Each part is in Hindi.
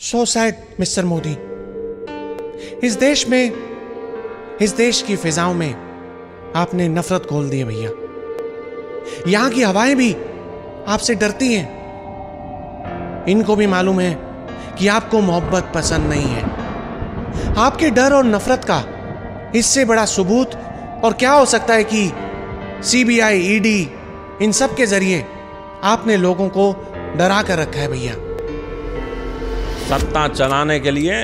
So sad, mister Modi. इस देश में, इस देश की फिजाओं में आपने नफरत खोल दी है भैया। यहाँ की हवाएँ भी आपसे डरती हैं। इनको भी मालूम है कि आपको मोहब्बत पसंद नहीं है। आपके डर और नफरत का इससे बड़ा सबूत और क्या हो सकता है कि सीबीआई ईडी इन सब के ज़रिए आपने लोगों को डरा कर रखा है भैया। सत्ता चलाने के लिए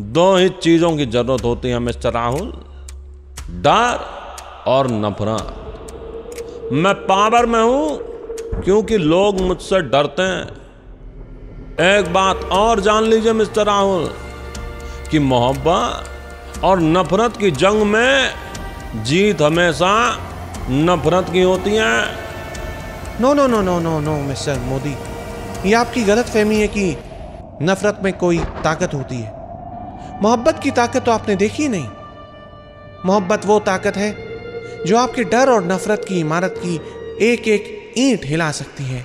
दो ही चीज़ों की ज़रूरत होती है, मिस्टर राहुल। डर और नफरत। मैं पावर में हूँ, क्योंकि लोग मुझसे डरते हैं। एक बात और जान लीजिए, मिस्टर राहुल, कि मोहब्बत और नफरत की जंग में जीत हमेशा नफरत की होती है। No no no no no no mister Modi. ये आपकी गलत फहमी है कि नफरत में कोई ताकत होती है। मोहब्बत की ताकत तो आपने देखी नहीं। मोहब्बत वो ताकत है जो आपके डर और नफरत की इमारत की एक एक ईंट हिला सकती है।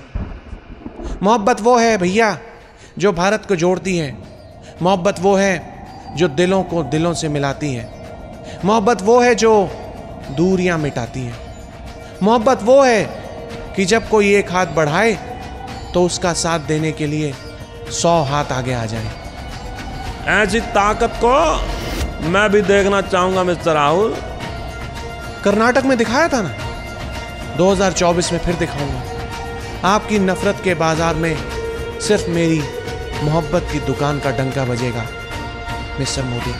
मोहब्बत वो है भैया जो भारत को जोड़ती है। मोहब्बत वो है जो दिलों को दिलों से मिलाती है। मोहब्बत वो है जो दूरियाँ मिटाती है। मोहब्बत वो है कि जब कोई एक हाथ बढ़ाए तो उसका साथ देने के लिए सौ हाथ आगे आ जाए। ऐसी ताकत को मैं भी देखना चाहूँगा मिस्टर राहुल। कर्नाटक में दिखाया था ना? 2024 में फिर दिखाऊँगा। आपकी नफरत के बाज़ार में सिर्फ़ मेरी मोहब्बत की दुकान का डंका बजेगा मिस्टर मोदी।